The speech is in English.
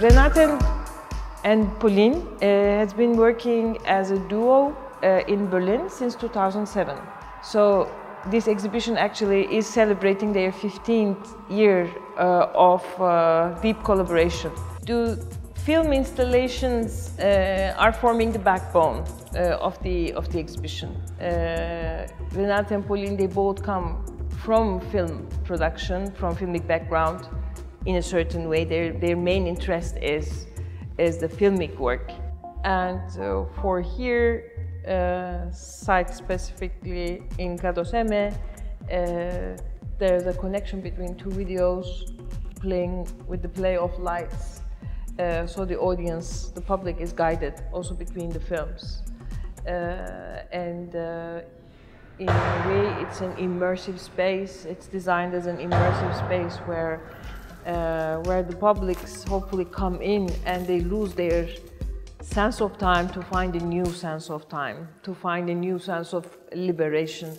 Renate and Pauline uh, has been working as a duo uh, in Berlin since 2007. So this exhibition actually is celebrating their 15th year uh, of uh, deep collaboration. The film installations uh, are forming the backbone uh, of the of the exhibition. Renate and Pauline they both come from film production, from filmic background in a certain way. Their, their main interest is, is the filmic work. And uh, for here, uh, site specifically in CA2M, uh, there's a connection between two videos playing with the play of lights. Uh, so the audience, the public is guided also between the films. Uh, and uh, in a way, it's an immersive space. It's designed as an immersive space where, uh, where the publics hopefully come in and they lose their sense of time to find a new sense of time, to find a new sense of liberation.